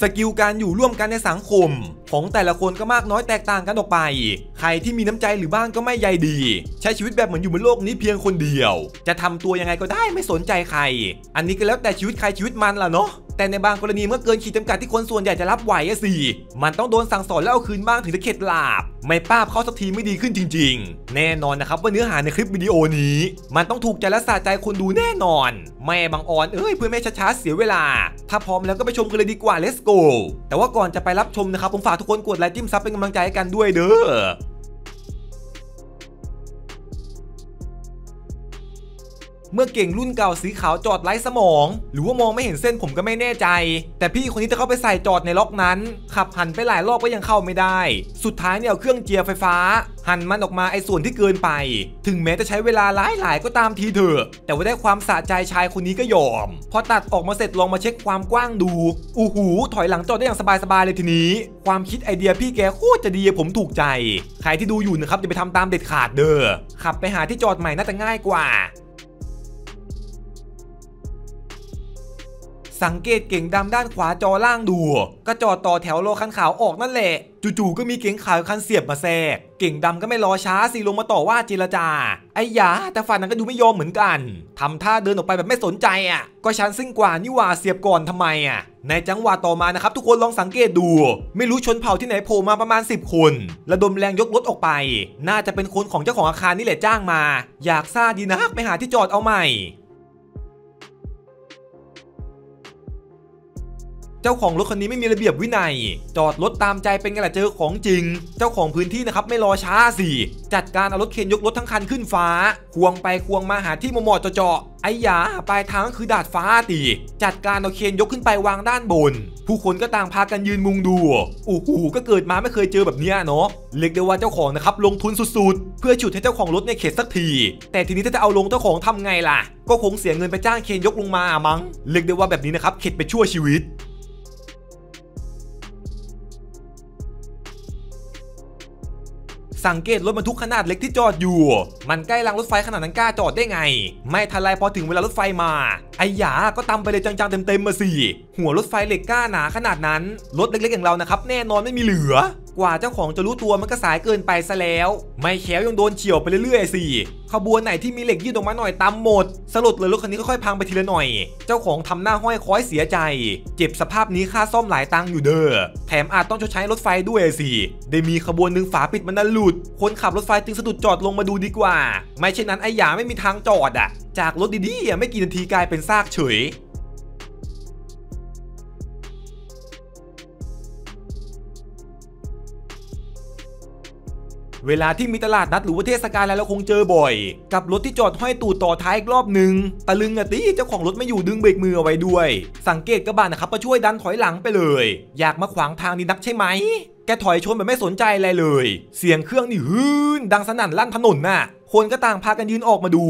สกิลการอยู่ร่วมกันในสังคม ของแต่ละคนก็มากน้อยแตกต่างกันออกไป ใครที่มีน้ำใจหรือบ้างก็ไม่ใยดี ใช้ชีวิตแบบเหมือนอยู่บนโลกนี้เพียงคนเดียว จะทำตัวยังไงก็ได้ไม่สนใจใคร อันนี้ก็แล้วแต่ชีวิตใครชีวิตมันล่ะเนาะแต่ในบางกรณีเมื่อเกินขีดจำกัดที่คนส่วนใหญ่จะรับไหวอะสิมันต้องโดนสั่งสอนแล้วเอาคืนบ้างถึงจะเข็ดหลาบ ไม่ป้าบเข้าสักทีไม่ดีขึ้นจริง ๆ แน่นอนนะครับว่าเนื้อหาในคลิปวิดีโอนี้ มันต้องถูกใจและสะใจคนดูแน่นอน แม่บางออนเอ้ยเพื่อไม่ช้าๆเสียเวลา ถ้าพร้อมแล้วก็ไปชมกันเลยดีกว่า let's go แต่ว่าก่อนจะไปรับชมนะครับผมฝากทุกคนกดไลค์จิ้มซับเป็นกำลังใจให้กันด้วยเด้อ เมื่อเก่งรุ่นเก่าสีขาวจอดไร้สมอง หรือว่ามองไม่เห็นเส้นผมก็ไม่แน่ใจ แต่พี่คนนี้จะเข้าไปใส่จอดในล็อกนั้น ขับหันไปหลายรอบก็ยังเข้าไม่ได้ สุดท้ายเนี่ยเอาเครื่องเจียร์ไฟฟ้า หันมันออกมาไอ้ส่วนที่เกินไป ถึงแม้จะใช้เวลาหลายหลายๆก็ตามทีเถอะ แต่ว่าได้ความสะใจชายคนนี้ก็ยอม พอตัดออกมาเสร็จลองมาเช็คความกว้างดูอู้หูถอยหลังจอดได้อย่างสบายๆเลยทีนี้ ความคิดไอเดียพี่แกโคตรจะดีผมถูกใจ ใครที่ดูอยู่นะครับอย่าไปทำตามเด็ดขาดเด้อขับไปหาที่จอดใหม่น่าจะง่ายกว่า สังเกตเก่งดำด้านขวาจอล่างดู ก็จอดต่อแถวรอคันขาวออกนั่นแหละ จู่ๆก็มีเก๋งขาวคันเสียบมาแทรก เก่งดำก็ไม่รอช้าสิลงมาต่อว่าเจรจา ไอ้ยาแต่ฝ่ายนั้นก็ดูไม่ยอมเหมือนกันทำท่าเดินออกไปแบบไม่สนใจอะ ก็ฉันซิ่งกว่านี่ว่าเสียบก่อนทำไมอะ ในจังหวะต่อมานะครับทุกคนลองสังเกตดู ไม่รู้ชนเผ่าที่ไหนโผล่มาประมาณ 10 คนระดมแรงยกรถออกไป น่าจะเป็นคนของเจ้าของอาคารนี่แหละจ้างมา อยากซ่าดีนะไปหาที่จอดเอาใหม่ เจ้าของรถคันนี้ไม่มีระเบียบวินัย จอดรถตามใจเป็นไงล่ะเจอของจริง เจ้าของพื้นที่นะครับไม่รอช้าสิจัดการเอารถเข็นยกรถทั้งคันขึ้นฟ้า ควงไปควงมาหาที่เหมาะเจาะไอ้ยาปลายทางก็คือดาดฟ้าตีจัดการเอาเคนยกขึ้นไปวางด้านบน ผู้คนก็ต่างพากันยืนมุงดูโอ้โหก็เกิดมาไม่เคยเจอแบบนี้เนาะเรียกได้ว่าเจ้าของนะครับลงทุนสุดๆ เพื่อฉุดให้เจ้าของรถเนี่ยเข็ดสักที แต่ทีนี้ถ้าจะเอาลงเจ้าของทำไงล่ะ ก็คงเสียเงินไปจ้างเคนยกลงมามั้งเรียกได้ว่าแบบนี้นะครับเข็ดไปชั่วชีวิต สังเกตรถบรรทุกขนาดเล็กที่จอดอยู่ มันใกล้รางรถไฟขนาดนั้นกล้าจอดได้ไง ไม่ทันไรพอถึงเวลารถไฟมาไอ้หยาก็ตำไปเลยจังๆเต็มๆมาสิหัวรถไฟเหล็กกล้าหนาขนาดนั้นรถเล็กๆอย่างเรานะครับแน่นอนไม่มีเหลือ กว่าเจ้าของจะรู้ตัวมันก็สายเกินไปซะแล้ว ไม่แค้วยังโดนเฉียวไปเรื่อยๆสิขบวนไหนที่มีเหล็กยื่นออกมาหน่อยตำหมดสลดเลยรถคันนี้ค่อยๆพังไปทีละหน่อย เจ้าของทำหน้าห้อยค้อยเสียใจ เจ็บสภาพนี้ค่าซ่อมหลายตังค์อยู่เด้อแถมอาจต้องชดใช้รถไฟด้วยสิได้มีขบวนหนึ่งฝาปิดมันนั้นหลุด คนขับรถไฟจึงสะดุดจอดลงมาดูดีกว่า ไม่เช่นนั้นไอ้หยาไม่มีทางจอดอะ จากรถดีๆอะไม่กี่นาทีกลายเป็นซากเฉย เวลาที่มีตลาดนัดหรือว่าเทศกาลอะไรเราคงเจอบ่อย กับรถที่จอดห้อยตูดต่อท้ายอีกรอบหนึ่งตะลึงอะตีเจ้าของรถไม่อยู่ดึงเบรกมือเอาไว้ด้วย สังเกตกระบะนะครับมาช่วยดันถอยหลังไปเลย อยากมาขวางทางดีนักใช่ไหมแกถอยชนแบบไม่สนใจอะไรเลย เสียงเครื่องนี่ฮืนดังสนั่นลั่นถนนน่ะ คนก็ต่างพากันยืนออกมาดู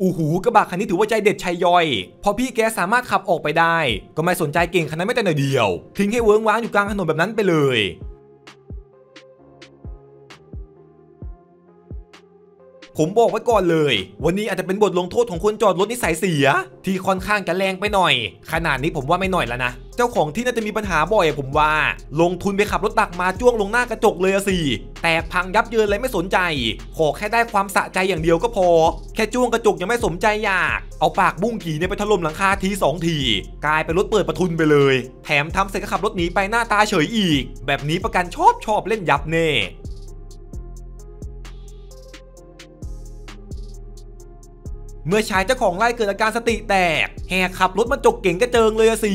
อู้หูกระบะคันนี้ถือว่าใจเด็ดชัยย่อย พอพี่แกสามารถขับออกไปได้ ก็ไม่สนใจเก่งคันนั้นไม่แต่หน่อยเดียว ทิ้งให้เวิ้งว้างอยู่กลางถนนแบบนั้นไปเลย ผมบอกไว้ก่อนเลย วันนี้อาจจะเป็นบทลงโทษของคนจอดรถนิสัยเสีย ที่ค่อนข้างจะแรงไปหน่อย ขนาดนี้ผมว่าไม่หน่อยแล้วนะ เจ้าของที่น่าจะมีปัญหาบ่อยผมว่า ลงทุนไปขับรถตักมาจ้วงลงหน้ากระจกเลยสิแตกพังยับเยินอะไรไม่สนใจ ขอแค่ได้ความสะใจอย่างเดียวก็พอ แค่จ้วงกระจกยังไม่สมใจอยาก เอาปากบุ้งขี่เนี่ยไปถล่มหลังคาทีสองที กลายเป็นรถเปิดประทุนไปเลย แถมทำเสร็จก็ขับรถหนีไปหน้าตาเฉยอีก แบบนี้ประกันชอบชอบเล่นยับแน่ เมื่อชายเจ้าของไร่เกิดอาการสติแตก แหกขับรถมาจกเก่งกระเจิงเลยสิ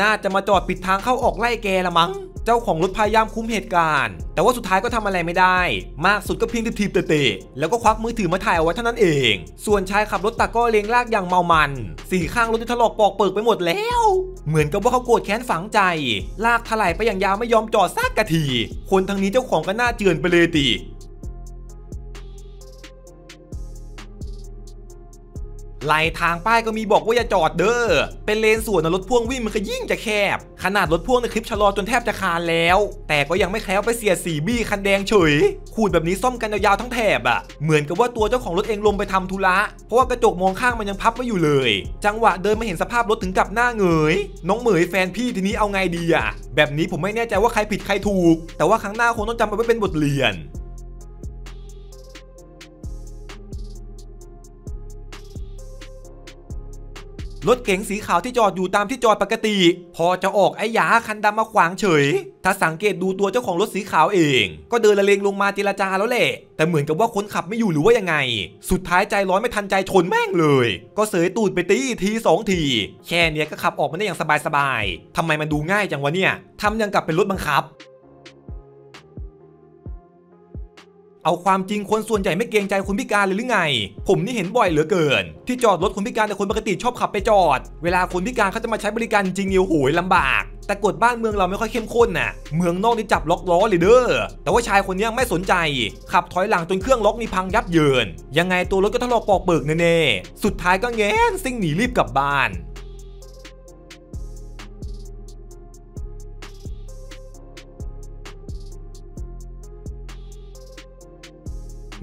น่าจะมาจอดปิดทางเข้าออกไล่แกละมั้ง เจ้าของรถพยายามคุ้มเหตุการณ์ แต่ว่าสุดท้ายก็ทำอะไรไม่ได้ มากสุดก็เพียงทีบๆเตะๆแล้วก็ควักมือถือมาถ่ายเอาไว้เท่านั้นเอง ส่วนชายขับรถตักก็เลงลากอย่างเมามัน สี่ข้างรถที่ถลอกปอกเปิกไปหมดแล้ว เหมือนกับว่าเขาโกรธแค้นฝังใจ ลากถลายไปอย่างยาวไม่ยอมจอดซากกะที คนทางนี้เจ้าของก็น่าเจือนไปเลยติ ไหลทางป้ายก็มีบอกว่าอย่าจอดเด้อ เป็นเลนสวนนะรถพ่วงวิ่งมันก็ยิ่งจะแคบ ขนาดรถพ่วงในคลิปชะลอจนแทบจะคานแล้ว แต่ก็ยังไม่แคล้วไปเสียสีบี้คันแดงเฉย ขูดแบบนี้ซ่อมกันยาวๆทั้งแถบอะเหมือนกับว่าตัวเจ้าของรถเองลงไปทำธุระ เพราะว่ากระจกมองข้างมันยังพับไว้อยู่เลย จังหวะเดินมาเห็นสภาพรถถึงกับหน้าเงย น้องเหมยแฟนพี่ทีนี้เอาไงดีอะแบบนี้ผมไม่แน่ใจว่าใครผิดใครถูก แต่ว่าครั้งหน้าคงต้องจำเอาไว้เป็นบทเรียน รถเก๋งสีขาวที่จอดอยู่ตามที่จอดปกติ พอจะออกไอ้ยาคันดำมาขวางเฉย ถ้าสังเกตดูตัวเจ้าของรถสีขาวเอง ก็เดินละเลงลงมาเจรจาแล้วแหละ แต่เหมือนกับว่าคนขับไม่อยู่หรือว่ายังไง สุดท้ายใจร้อนไม่ทันใจชนแม่งเลย ก็เสยตูดไปตีทีสองทีแค่เนี้ยก็ขับออกมาได้อย่างสบายๆทำไมมันดูง่ายจังวะเนี่ยทำยังกับเป็นรถบังคับ เอาความจริงคนส่วนใหญ่ไม่เกรงใจคนพิการเลยหรือไง ผมนี่เห็นบ่อยเหลือเกิน ที่จอดรถคนพิการแต่คนปกติชอบขับไปจอด เวลาคนพิการเขาจะมาใช้บริการจริงเนี่ยโหยลำบากแต่กฎบ้านเมืองเราไม่ค่อยเข้มข้นน่ะ เมืองนอกนี่จับล็อกล้อเลยเด้อ แต่ว่าชายคนนี้ไม่สนใจ ขับถอยหลังจนเครื่องล็อกนี่พังยับเยิน ยังไงตัวรถก็ถลอกปอกเปิกแน่ๆ สุดท้ายก็แง้นซิ่งหนีรีบกลับบ้าน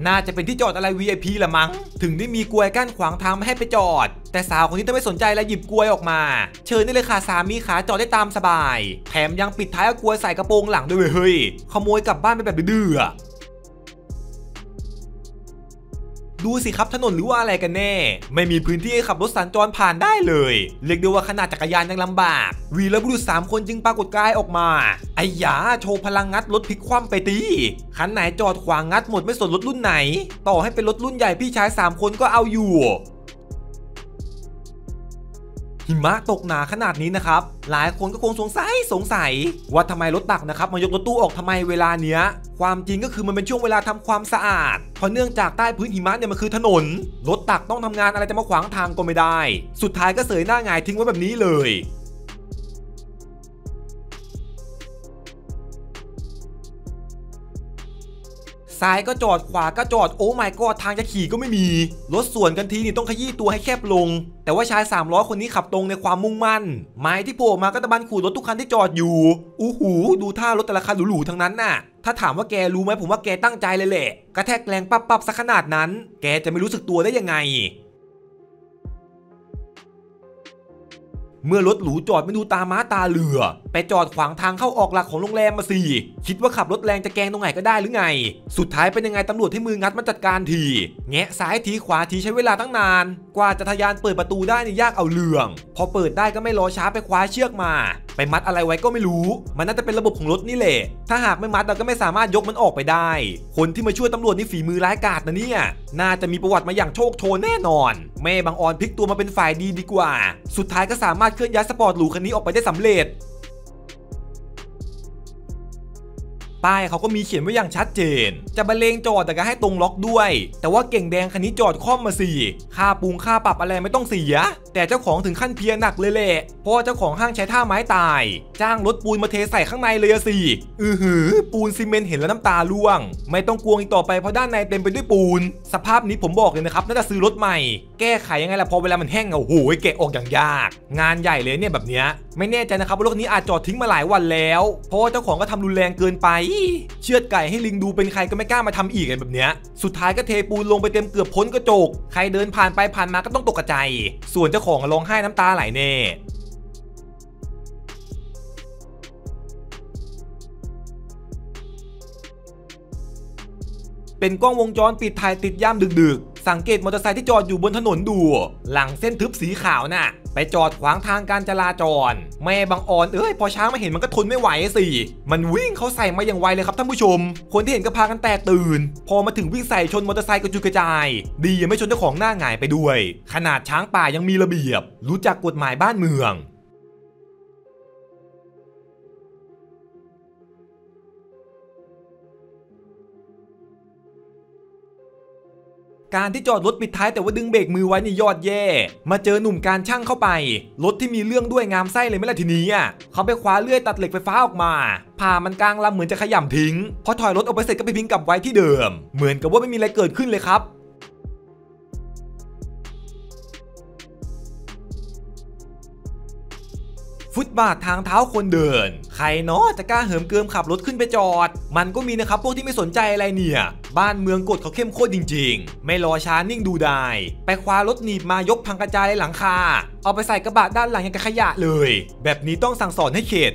น่าจะเป็นที่จอดอะไร VIP ละมั้ง ถึงได้มีกลวยกั้นขวางทางไม่ให้ไปจอด แต่สาวคนนี้ต้องไม่สนใจและหยิบกลวยออกมา เชิญได้เลยค่ะสามีขาจอดได้ตามสบาย แถมยังปิดท้ายเอากลวยใส่กระโปรงหลังด้วยเวยเฮ้ย ขโมยกลับบ้านไปแบบดื้อ ดูสิครับถนนหรือว่าอะไรกันแน่ ไม่มีพื้นที่ให้ขับรถสัญจรผ่านได้เลย เรียกได้ว่าขนาดจักรยานยังลำบาก วีรบุรุษ3คนจึงปรากฏกายออกมาไอ้ยาโชว์พลังงัดรถพลิกคว่ำไปตีคันไหนจอดขวางงัดหมดไม่สนรถรุ่นไหน ต่อให้เป็นรถรุ่นใหญ่พี่ชาย3คนก็เอาอยู่ หิมะตกหนาขนาดนี้นะครับ หลายคนก็คงสงสัยสงสัย ว่าทำไมรถตักนะครับมายกรถตู้ออกทำไมเวลาเนี้ย ความจริงก็คือมันเป็นช่วงเวลาทำความสะอาด เพราะเนื่องจากใต้พื้นหิมะเนี่ยมันคือถนน รถตักต้องทำงานอะไรจะมาขวางทางก็ไม่ได้ สุดท้ายก็เสยหน้าหงายทิ้งไว้แบบนี้เลย ซ้ายก็จอดขวาก็จอดโอ้ไม่ก็ทางจะขี่ก็ไม่มี รถสวนกันทีนี่ต้องขยี้ตัวให้แคบลง แต่ว่าชาย3ล้อคนนี้ขับตรงในความมุ่งมั่น ไม้ที่โผล่มาก็ตะบันขูดรถทุกคันที่จอดอยู่อู้หูดูท่ารถแต่ละคันหรูๆทั้งนั้นน่ะ ถ้าถามว่าแกรู้ไหมผมว่าแกตั้งใจเลยแหละกระแทกแรงปั๊บๆสักขนาดนั้น แกจะไม่รู้สึกตัวได้ยังไงเมื่อรถหรูจอดไม่ดูตาม้าตาเรือ ไปจอดขวางทางเข้าออกหลักของโรงแรมมาสิคิดว่าขับรถแพงจะแกงตรงไหนก็ได้หรือไง สุดท้ายเป็นยังไงตำรวจให้มืองัดมาจัดการที แงะซ้ายทีขวาทีใช้เวลาตั้งนาน กว่าจะทะยานเปิดประตูได้นี่ยากเอาเรื่อง พอเปิดได้ก็ไม่รอช้าไปคว้าเชือกมา ไปมัดอะไรไว้ก็ไม่รู้ มันน่าจะเป็นระบบของรถนี่แหละ ถ้าหากไม่มัดเราก็ไม่สามารถยกมันออกไปได้ คนที่มาช่วยตำรวจนี่ฝีมือร้ายกาจนะเนี่ย น่าจะมีประวัติมาอย่างโชกโชนแน่นอน แม่บางออนพลิกตัวมาเป็นฝ่ายดีดีกว่า สุดท้ายก็สามารถเคลื่อนย้ายสปอร์ตหรูคันนี้ออกไปได้สำเร็จ ป้ายเขาก็มีเขียนไว้อย่างชัดเจน จะบรรเลงจอดแต่ก็ให้ตรงล็อกด้วย แต่ว่าเก่งแดงคันนี้จอดคล่อมมาสิค่าปรุงค่าปรับอะไรไม่ต้องเสีย แต่เจ้าของถึงขั้นเพียหนักเลยแหละเพราะเจ้าของห้างใช้ท่าไม้ตาย จ้างรถปูนมาเทใส่ข้างในเลยอะสิอือหือ ปูนซีเมนต์เห็นแล้วน้ำตาร่วง ไม่ต้องกลัวอีกต่อไปเพราะด้านในเต็มไปด้วยปูน สภาพนี้ผมบอกเลยนะครับน่าจะซื้อรถใหม่ แก้ไขยังไงล่ะพอเวลามันแห้งอะโอ้โหแกะออกอย่างยาก งานใหญ่เลยเนี่ยแบบเนี้ยไม่แน่ใจนะครับว่ารถนี้อาจจอดทิ้งมาหลายวันแล้ว เพราะเจ้าของก็ทำรุนแรงเกินไปเชือดไก่ให้ลิงดูเป็นใครก็ไม่กล้ามาทำอีกกันแบบเนี้ย สุดท้ายก็เทปูนลงไปเต็มเกือบพ้นกระจก ใครเดินผ่านไปผ่านมาก็ต้องตกใจ ส่วนเจ้าของร้องไห้น้ำตาไหลแน่เป็นกล้องวงจรปิดถ่ายติดย่ามดึกๆ สังเกตมอเตอร์ไซค์ที่จอดอยู่บนถนนดู หลังเส้นทึบสีขาวน่ะ ไปจอดขวางทางการจราจร แม่บางอ่อนเอ้ยพอช้างมาเห็นมันก็ทนไม่ไหวสิมันวิ่งเขาใส่มาอย่างไวเลยครับท่านผู้ชม คนที่เห็นก็พากันแตกตื่น พอมาถึงวิ่งใส่ชนมอเตอร์ไซค์กระจุยกระจาย ดียังไม่ชนเจ้าของหน้าหงายไปด้วย ขนาดช้างป่ายังมีระเบียบ รู้จักกฎหมายบ้านเมือง การที่จอดรถปิดท้ายแต่ว่าดึงเบรกมือไว้นี่ยอดแย่ มาเจอหนุ่มการช่างเข้าไป รถที่มีเรื่องด้วยงามไส้เลยไม่ละทีนี้อะเขาไปคว้าเลื่อยตัดเหล็กไฟฟ้าออกมาผ่ามันกลางลำเหมือนจะขย่ำทิ้งพอถอยรถออกไปเสร็จก็ไปพิงกลับไว้ที่เดิม เหมือนกับว่าไม่มีอะไรเกิดขึ้นเลยครับ ฟุตบาททางเท้าคนเดิน ใครเนาะจะกล้าเหิมเกิมขับรถขึ้นไปจอด มันก็มีนะครับพวกที่ไม่สนใจอะไรเนี่ย บ้านเมืองกฎเขาเข้มข้นจริง ๆ ไม่รอช้านิ่งดูได้ ไปคว้ารถหนีบมายกพังกระจายหลังคา เอาไปใส่กระบะด้านหลังอย่างกับขยะเลย แบบนี้ต้องสั่งสอนให้เข็ด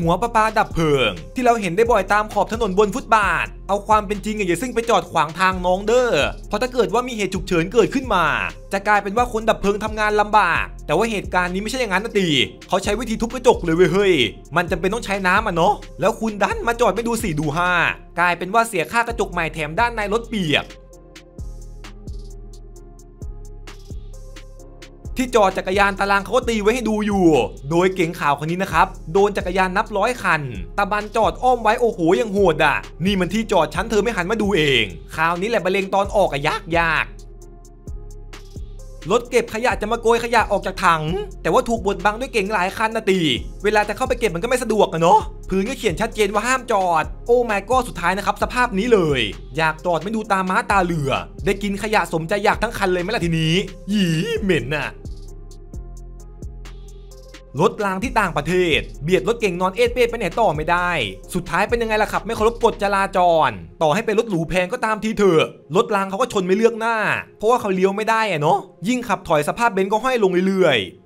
หัวประปาดับเพลิง ที่เราเห็นได้บ่อยตามขอบถนนบนฟุตบาท เอาความเป็นจริงอย่าซึ่งไปจอดขวางทางน้องเด้อเพราะถ้าเกิดว่ามีเหตุฉุกเฉินเกิดขึ้นมา จะกลายเป็นว่าคนดับเพลิงทำงานลำบาก แต่ว่าเหตุการณ์นี้ไม่ใช่อย่างนั้นนะตีเขาใช้วิธีทุบกระจกเลยเว้ยเฮ้ยมันจำเป็นต้องใช้น้ำอะเนาะแล้วคุณดันมาจอดไม่ดูสี่ดูห้ากลายเป็นว่าเสียค่ากระจกใหม่แถมด้านในรถเปียก ที่จอดจักรยานตารางเขาก็ตีไว้ให้ดูอยู่ โดยเก๋งขาวคนนี้นะครับ โดนจักรยานนับร้อยคัน ตะบันจอดอ้อมไว้โอ้โหยังโหดอะ นี่มันที่จอดชั้นเธอไม่หันมาดูเอง คราวนี้แหละบะเลงตอนออกอะยากยาก รถเก็บขยะจะมาโกยขยะออกจากถัง แต่ว่าถูกบดบังด้วยเก๋งหลายคันนะตี เวลาจะเข้าไปเก็บมันก็ไม่สะดวกอะเนาะพื้นก็เขียนชัดเจนว่าห้ามจอด โอ้แม่ก็สุดท้ายนะครับ สภาพนี้เลย อยากจอดไม่ดูตาม้าตาเรือ ได้กินขยะสมใจอยากทั้งคันเลยไหมล่ะทีนี้หยีเหม็นอะ รถรางที่ต่างประเทศ เบียดรถเก่งนอนเอดเปไปไหนต่อไม่ได้ สุดท้ายเป็นยังไงล่ะครับ ไม่เคารพกฎจราจร ต่อให้เป็นรถหรูแพงก็ตามทีเถอะรถรางเขาก็ชนไม่เลือกหน้า เพราะว่าเขาเลี้ยวไม่ได้อะเนาะยิ่งขับถอยสภาพเบนซ์ก็ห้อยลงเรื่อยๆ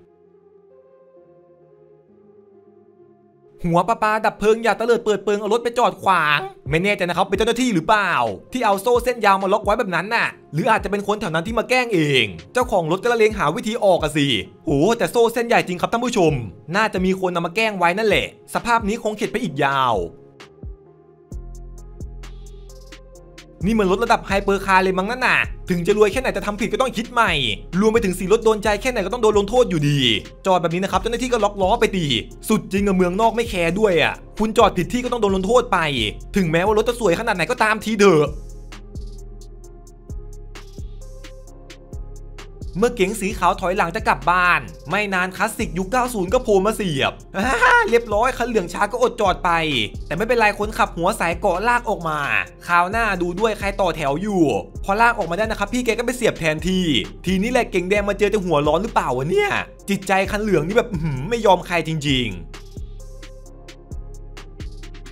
หัวปลาปลาดับเพลิงอย่าตะเลิดเปิดเปิงเอารถไปจอดขวาง ไม่แน่ใจนะครับเป็นเจ้าหน้าที่หรือเปล่า ที่เอาโซ่เส้นยาวมาล็อกไว้แบบนั้นน่ะ หรืออาจจะเป็นคนแถวนั้นที่มาแกล้งเอง เจ้าของรถก็ละเลงหาวิธีออกอะสิโอ้แต่โซ่เส้นใหญ่จริงครับท่านผู้ชม น่าจะมีคนนำมาแกล้งไว้นั่นแหละ สภาพนี้คงเข็ดไปอีกยาว นี่มันรถระดับ hypercar เลยมั้งนั่นน่ะ ถึงจะรวยแค่ไหนแต่ทำผิดก็ต้องคิดใหม่ รวมไปถึงสีรถโดนใจแค่ไหนก็ต้องโดนลงโทษอยู่ดี จอดแบบนี้นะครับเจ้าหน้าที่ก็ล็อกล้อไปตี สุดจริงอะเมืองนอกไม่แคร์ด้วยอะคุณจอดผิดที่ก็ต้องโดนลงโทษไป ถึงแม้ว่ารถจะสวยขนาดไหนก็ตามทีเถอะ เมื่อเก๋งสีขาวถอยหลังจะกลับบ้าน ไม่นานคลาสสิกยุค 90 ก็โผล่มาเสียบเรียบร้อยคันเหลืองช้าก็อดจอดไป แต่ไม่เป็นไรคนขับหัวสายเกาะลากออกมาคราวหน้าดูด้วยใครต่อแถวอยู่ พอลากออกมาได้นะครับ พี่แกก็ไปเสียบแทนที่ทีนี้แหละเก่งแดงมาเจอจะหัวร้อนหรือเปล่าวะเนี่ยจิตใจคันเหลืองนี่แบบไม่ยอมใครจริง ๆ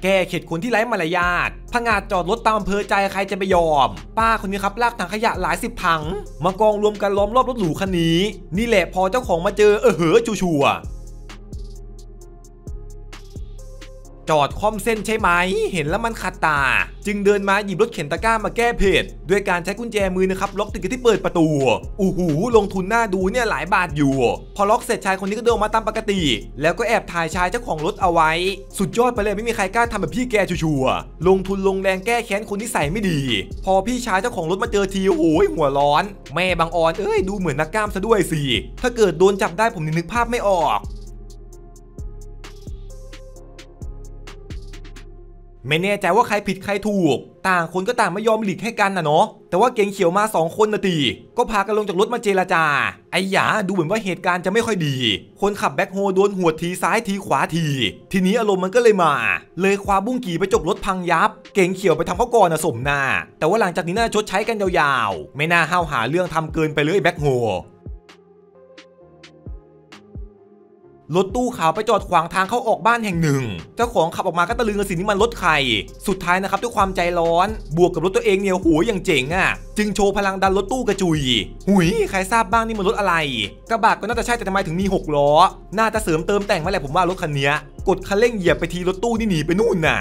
แก้เข็ดคนที่ไร้มารยาทพงาดจอดรถตามอำเภอใจใครจะไปยอม ป้าคนนี้ครับลากถังขยะหลายสิบถัง มากองรวมกันล้อมรอบรถหรูคันนี้ นี่แหละพอเจ้าของมาเจอเออเหอชัว จอดคอมเส้นใช่ไหม เห็นแล้วมันขัดตา จึงเดินมาหยิบรถเข็นตะกร้ามาแก้เพจด้วยการใช้กุญแจมือนะครับ ล็อกติดกับที่เปิดประตูอู้หูลงทุนหน้าดูเนี่ยหลายบาทอยู่ พอล็อกเสร็จชายคนนี้ก็เดินมาตามปกติ แล้วก็แอบถ่ายชายเจ้าของรถเอาไว้ สุดยอดไปเลยไม่มีใครกล้าทำแบบพี่แกชัวร์ๆลงทุนลงแรงแก้แค้นคนที่ใส่ไม่ดี พอพี่ชายเจ้าของรถมาเจอทีโอ้ยหัวร้อน แม่บางออนเอ้ยดูเหมือนนักกล้ามซะด้วยสิถ้าเกิดโดนจับได้ผมนึกภาพไม่ออก ไม่แน่ใจว่าใครผิดใครถูก ต่างคนก็ต่างไม่ยอมหลีกให้กันนะเนาะแต่ว่าเก๋งเขียวมาสองคนนะตีก็พากันลงจากรถมาเจรจา ไอ้หยาดูเหมือนว่าเหตุการณ์จะไม่ค่อยดี คนขับแบ็คโฮโดนหัวทีซ้ายทีขวาที ทีนี้อารมณ์มันก็เลยมา เลยคว้าบุ้งกี่ไปจกรถพังยับ เก๋งเขียวไปทำเขาก่อนนะสมหน้าแต่ว่าหลังจากนี้น่าชดใช้กันยาวๆ ไม่น่าห้าวหาเรื่องทำเกินไปเลยแบ็คโฮ รถตู้ขาวไปจอดขวางทางเข้าออกบ้านแห่งหนึ่ง เจ้าของขับออกมาก็ตะลึงกับสิ่งนี้มันรถใคร สุดท้ายนะครับด้วยความใจร้อน บวกกับรถตัวเองเนี่ยโหอย่างเจ๋งอะ จึงโชว์พลังดันรถตู้กระจุย หุยใครทราบบ้างนี่มันรถอะไร กระบะก็น่าจะใช่แต่ทำไมถึงมี 6 ล้อ น่าจะเสริมเติมแต่งมาแหละผมว่ารถคันนี้กดคันเร่งเหยียบไปทีรถตู้นี่หนีไปนู่นน่ะ